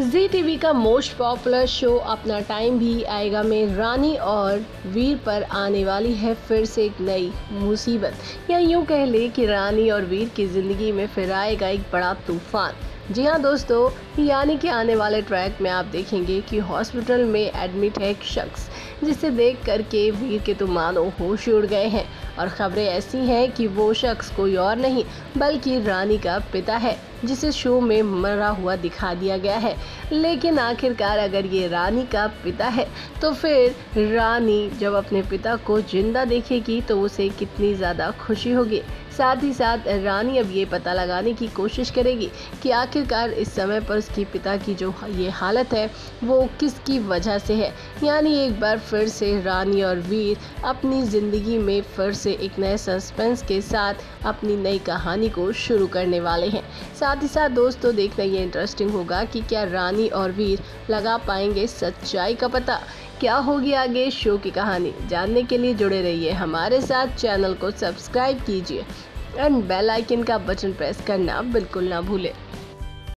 जी TV का most popular show अपना time भी आएगा में रानी और वीर पर आने वाली है फिर से एक नई मुसीबत। या यूँ कह ले कि रानी और वीर की ज़िंदगी में फिर आएगा एक बड़ा तूफ़ान। जी हाँ दोस्तों, यानी कि आने वाले ट्रैक में आप देखेंगे कि हॉस्पिटल में एडमिट है एक शख्स, जिसे देख कर के वीर के तो मानो होश उड़ गए हैं। और ख़बरें ऐसी हैं कि वो शख्स कोई और नहीं, बल्कि रानी का पिता है, जिसे शो में मरा हुआ दिखा दिया गया है। लेकिन आखिरकार अगर ये रानी का पिता है तो फिर रानी जब अपने पिता को ज़िंदा देखेगी तो उसे कितनी ज़्यादा खुशी होगी। साथ ही साथ रानी अब ये पता लगाने की कोशिश करेगी कि आखिरकार इस समय पर उसकी पिता की जो ये हालत है, वो किसकी वजह से है। यानी एक बार फिर से रानी और वीर अपनी ज़िंदगी में फिर से एक नए सस्पेंस के साथ अपनी नई कहानी को शुरू करने वाले हैं। साथ ही साथ दोस्तों, देखना ये इंटरेस्टिंग होगा कि क्या रानी और वीर लगा पाएँगे सच्चाई का पता। क्या होगी आगे शो की कहानी? जानने के लिए जुड़े रहिए हमारे साथ। चैनल को सब्सक्राइब कीजिए। एंड बेल आइकन का बटन प्रेस करना बिल्कुल ना भूलें।